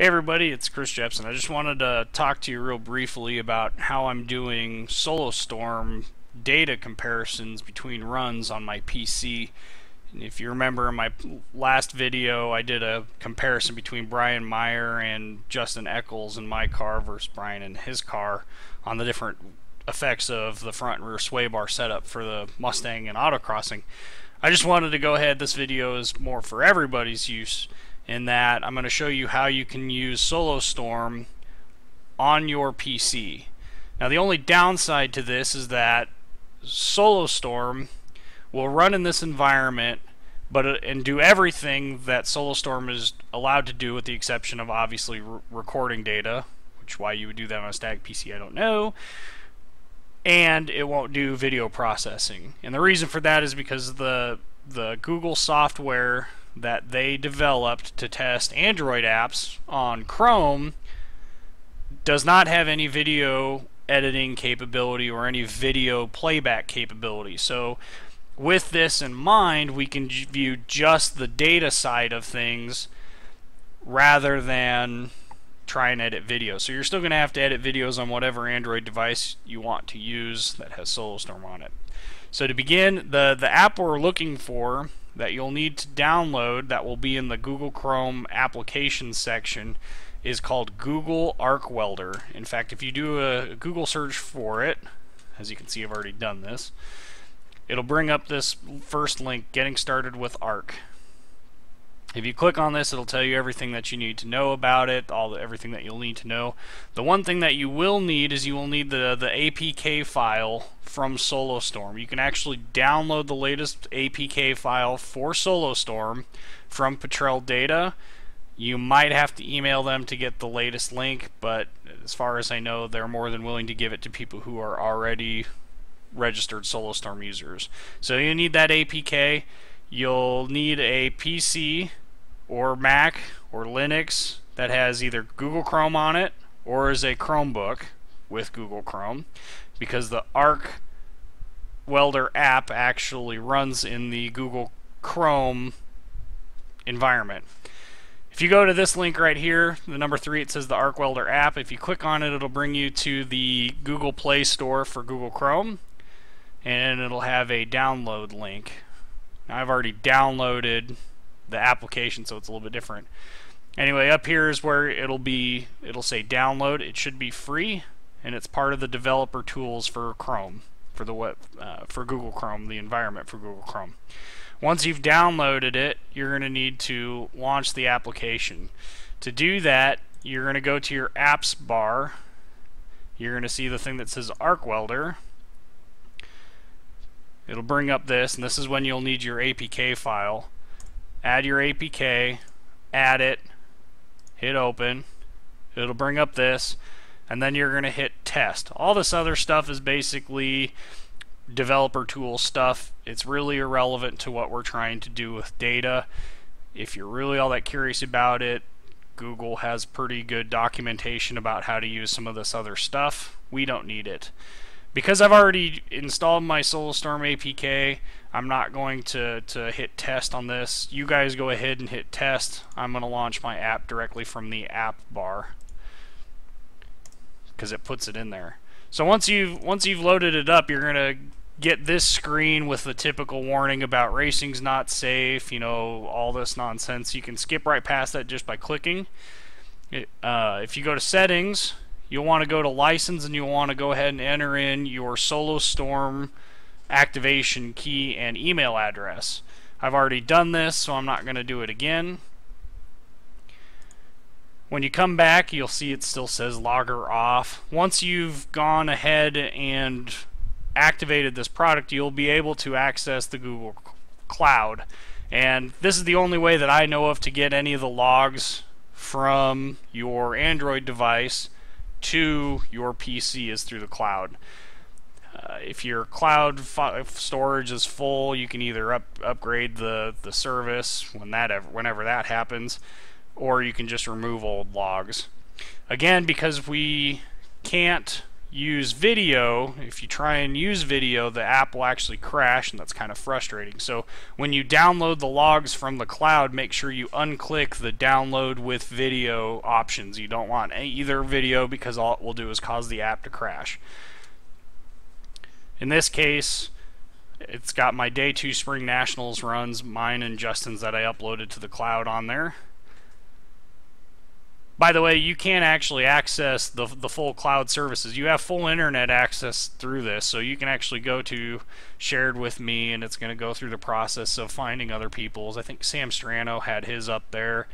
Hey everybody, it's Chris Jepson. I just wanted to talk to you real briefly about how I'm doing SoloStorm data comparisons between runs on my PC. And if you remember in my last video, I did a comparison between Brian Meyer and Justin Eccles in my car versus Brian in his car on the different effects of the front and rear sway bar setup for the Mustang and autocrossing. I just wanted to go ahead, this video is more for everybody's use in that I'm going to show you how you can use SoloStorm on your PC. Now the only downside to this is that SoloStorm will run in this environment but uh, and do everything that SoloStorm is allowed to do with the exception of obviously re recording data, which why you would do that on a static PC I don't know. And it won't do video processing. And the reason for that is because the the Google software that they developed to test Android apps on Chrome does not have any video editing capability or any video playback capability. So with this in mind, we can view just the data side of things rather than try and edit video. So you're still going to have to edit videos on whatever Android device you want to use that has SoloStorm on it. So to begin, the, the app we're looking for that you'll need to download that will be in the Google Chrome application section is called Google Arc Welder. In fact, if you do a Google search for it, as you can see I've already done this, it'll bring up this first link, Getting Started with Arc. If you click on this, it'll tell you everything that you need to know about it, all the, everything that you'll need to know. The one thing that you will need is you will need the, the APK file from SoloStorm. You can actually download the latest APK file for SoloStorm from Petrel Data. You might have to email them to get the latest link, but as far as I know, they're more than willing to give it to people who are already registered SoloStorm users. So you need that APK. You'll need a PC or Mac or Linux that has either Google Chrome on it or is a Chromebook with Google Chrome because the Arc Welder app actually runs in the Google Chrome environment. If you go to this link right here, the number three, it says the Arc Welder app. If you click on it, it'll bring you to the Google Play Store for Google Chrome, and it'll have a download link. Now, I've already downloaded the application, so it's a little bit different. Anyway, up here is where it'll be, it'll say download. It should be free, and it's part of the developer tools for Chrome, for the web, uh, for Google Chrome, the environment for Google Chrome. Once you've downloaded it, you're going to need to launch the application. To do that, you're going to go to your apps bar. You're going to see the thing that says Arc Welder. It'll bring up this, and this is when you'll need your APK file add your APK, add it, hit open, it'll bring up this, and then you're going to hit test. All this other stuff is basically developer tool stuff. It's really irrelevant to what we're trying to do with data. If you're really all that curious about it, Google has pretty good documentation about how to use some of this other stuff. We don't need it. Because I've already installed my SoloStorm APK, I'm not going to, to hit test on this. You guys go ahead and hit test. I'm going to launch my app directly from the app bar because it puts it in there. So once you've once you've loaded it up, you're going to get this screen with the typical warning about racing's not safe, you know, all this nonsense. You can skip right past that just by clicking. It, uh, if you go to settings, you'll want to go to license and you'll want to go ahead and enter in your SoloStorm activation key and email address. I've already done this, so I'm not going to do it again. When you come back, you'll see it still says logger off. Once you've gone ahead and activated this product, you'll be able to access the Google Cloud. And this is the only way that I know of to get any of the logs from your Android device to your PC is through the cloud. Uh, if your cloud storage is full, you can either up upgrade the the service when that ever, whenever that happens, or you can just remove old logs. Again, because we can't use video, if you try and use video, the app will actually crash, and that's kind of frustrating. So when you download the logs from the cloud, make sure you unclick the download with video options. You don't want either video because all it will do is cause the app to crash. In this case, it's got my day two spring nationals runs, mine and Justin's that I uploaded to the cloud on there. By the way, you can actually access the, the full cloud services. You have full internet access through this, so you can actually go to shared with me, and it's going to go through the process of finding other people's. I think Sam Strano had his up there.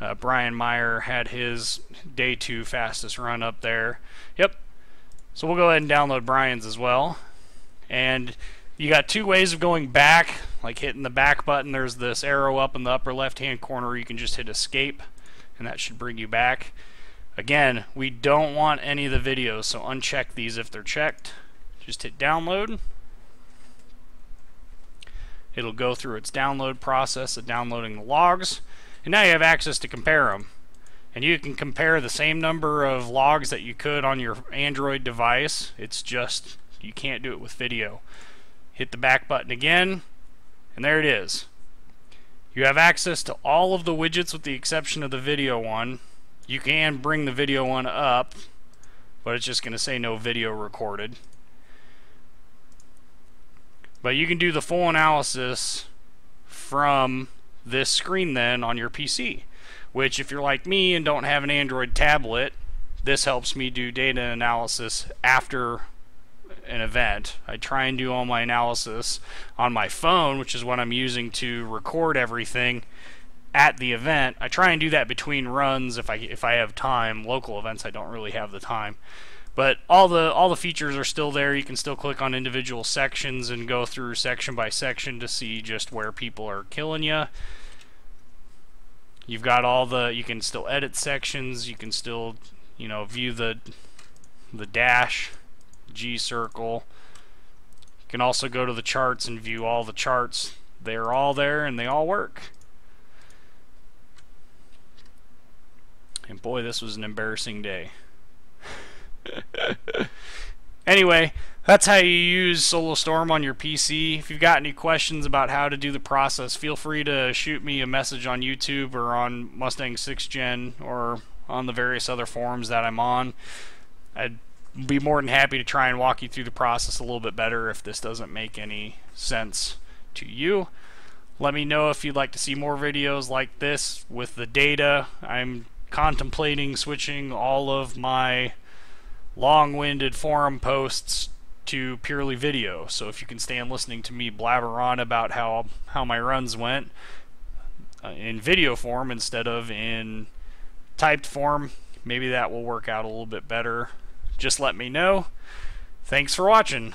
Uh, Brian Meyer had his day two fastest run up there. Yep. So we'll go ahead and download Brian's as well. And you got two ways of going back, like hitting the back button. There's this arrow up in the upper left hand corner. You can just hit escape and that should bring you back. Again, we don't want any of the videos, so uncheck these if they're checked. Just hit download. It'll go through its download process of downloading the logs, and now you have access to compare them. And you can compare the same number of logs that you could on your Android device. It's just you can't do it with video. Hit the back button again, and there it is. You have access to all of the widgets with the exception of the video one. You can bring the video one up, but it's just going to say no video recorded. But you can do the full analysis from this screen then on your PC, which if you're like me and don't have an Android tablet, this helps me do data analysis after an event. I try and do all my analysis on my phone, which is what I'm using to record everything at the event. I try and do that between runs if I if I have time. Local events I don't really have the time. But all the all the features are still there. You can still click on individual sections and go through section by section to see just where people are killing you. You've got all the you can still edit sections, you can still, you know, view the the dash G circle. You can also go to the charts and view all the charts. They're all there and they all work. And boy, this was an embarrassing day. anyway, that's how you use SoloStorm on your PC. If you've got any questions about how to do the process, feel free to shoot me a message on YouTube or on Mustang 6 Gen or on the various other forums that I'm on. I'd be more than happy to try and walk you through the process a little bit better if this doesn't make any sense to you. Let me know if you'd like to see more videos like this with the data. I'm contemplating switching all of my long-winded forum posts to purely video. So if you can stand listening to me blabber on about how how my runs went uh, in video form instead of in typed form, maybe that will work out a little bit better just let me know. Thanks for watching.